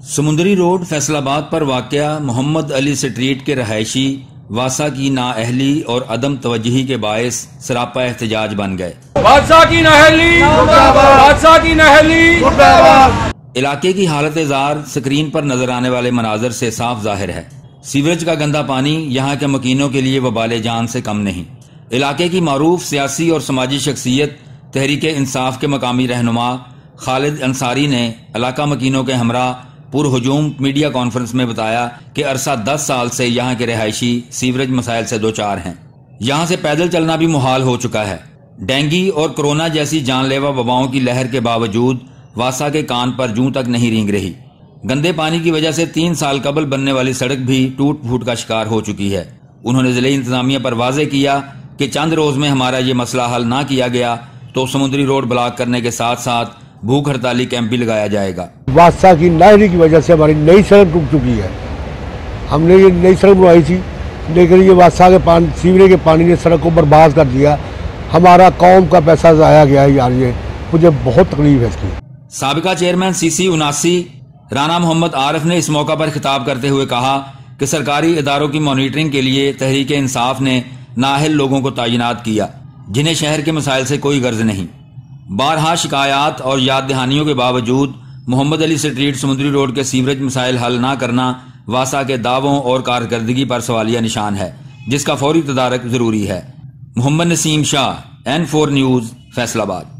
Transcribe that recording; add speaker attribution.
Speaker 1: समुंदरी रोड फैसलाबाद पर वाक़ मोहम्मद अली स्ट्रीट के रहायशी वासा की नाअहली और अदम तवजही के बायस सरापा एहतजाज बन गए।
Speaker 2: बादशाह की नहली बादशाह की नहली
Speaker 1: इलाके की हालत जार स्क्रीन पर नज़र आने वाले मनाजर से साफ़ ज़ाहिर है। सीवरेज का गंदा पानी यहाँ के मकीनों के लिए वबाल जान से कम नहीं। इलाके की मरूफ सियासी और समाजी शख्सियत तहरीक इंसाफ के मकामी रहनुमा खालिद अंसारी ने इलाका मकीनों के हमरा पुरहजूम मीडिया कॉन्फ्रेंस में बताया कि अरसा दस साल से यहाँ के रिहायशी सीवरेज मसाइल से दो चार हैं। यहाँ से पैदल चलना भी मुहाल हो चुका है। डेंगी और कोरोना जैसी जानलेवा वबाओं की लहर के बावजूद वासा के कान पर जू तक नहीं रींग रही। गंदे पानी की वजह से तीन साल कबल बनने वाली सड़क भी टूट फूट का शिकार हो चुकी है। उन्होंने ज़िले इंतजामिया पर वाजे किया कि चंद रोज में हमारा ये मसला हल ना किया गया तो समुद्री रोड ब्लॉक करने के साथ साथ भूख हड़ताली कैंप भी लगाया जाएगा।
Speaker 3: बादशाह की नाहरी की वजह से हमारी नई सड़क टूट चुकी है। हमने ये नई सड़क बनवाई थी, लेकिन ये बादशाह के पानी, सीवरे के पानी ने सड़क को बर्बाद कर दिया। हमारा कौम का पैसा जाया गया है यार, ये मुझे बहुत तकलीफ़ है इसकी।
Speaker 1: सबका चेयरमैन सीसी उनासी राना मोहम्मद आरफ ने इस मौका पर खिताब करते हुए कहा कि सरकारी इदारों की मॉनिटरिंग के लिए तहरीक इंसाफ ने नाहल लोगों को तैनात किया, जिन्हें शहर के मसाइल से कोई गर्ज नहीं। बारहा शिकायत और याद दहानियों के बावजूद मोहम्मद अली स्ट्रीट समुद्री रोड के सीवरेज मिसाइल हल ना करना, वासा के दावों और कारकर्दगी पर सवालिया निशान है, जिसका फौरी तदारक ज़रूरी है। Mohammad Naseem Shah N four news Faisalabad.